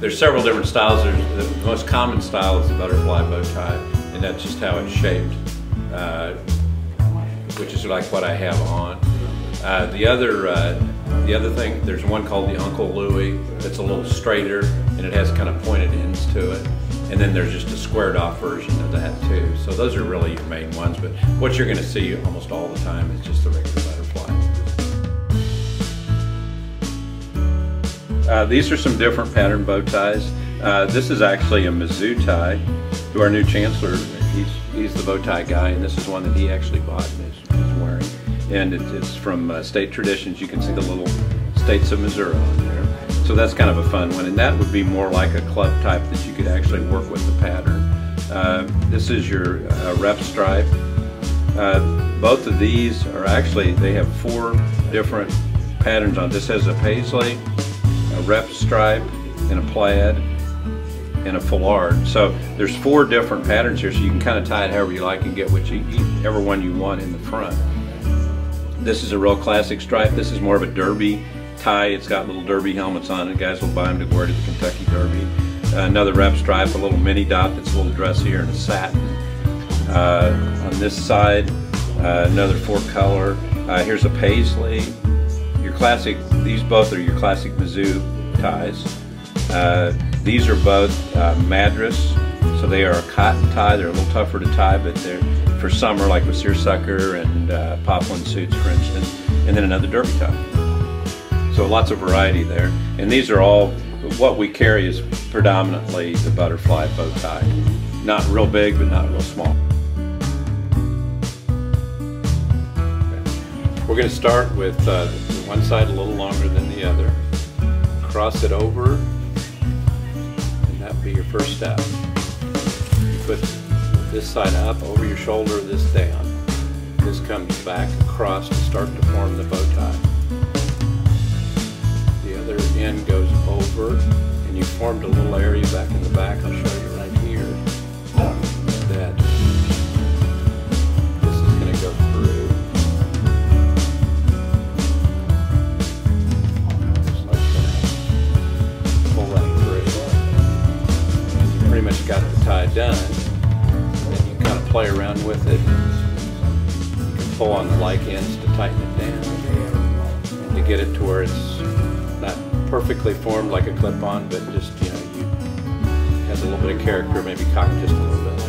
there's several different styles. There's, the most common style is the butterfly bow tie, and that's just how it's shaped, uh, which is like what I have on. Uh, the other uh, the other thing, there's one called the Uncle Louie that's a little straighter and it has kind of pointed ends to it. And then there's just a squared off version of that too. So those are really your main ones, but what you're gonna see almost all the time is just the regular Uh, these are some different pattern bow ties. Uh, this is actually a Mizzou tie, To our new chancellor, he's, he's the bow tie guy, and this is one that he actually bought and is, is wearing and it's from uh, State Traditions. You can see the little states of Missouri on there. So that's kind of a fun one, and that would be more like a club type that you could actually work with the pattern. Uh, this is your uh, rep stripe. Both of these are actually, they have four different patterns on. This has a paisley, a rep stripe, and a plaid, and a foulard. So there's four different patterns here, so you can kind of tie it however you like and get whichever one you want in the front. This is a real classic stripe. This is more of a derby tie. It's got little derby helmets on it. Guys will buy them to wear to the Kentucky Derby. Uh, another rep stripe, a little mini dot that's a little dressier and a satin. Uh, on this side, uh, another four color. Uh, here's a paisley. Your classic, these both are your classic Mizzou ties. Uh, these are both uh, Madras, so they are a cotton tie. They're a little tougher to tie, but they're for summer, like with seersucker and uh, poplin suits, for instance, and then another derby tie. So lots of variety there. And these are all, what we carry is predominantly the butterfly bow tie. Not real big, but not real small. We're going to start with uh, one side a little longer than the other. Cross it over, and that'll be your first step. You put this side up over your shoulder, this down. This comes back across to start to form the bow tie. The other end goes over and you formed a little area back in the back. I'll show you much got the tie done Then you kind of play around with it. You can pull on the like ends to tighten it down and to get it to where it's not perfectly formed like a clip-on, but just, you know, you has a little bit of character, maybe cocked just a little bit.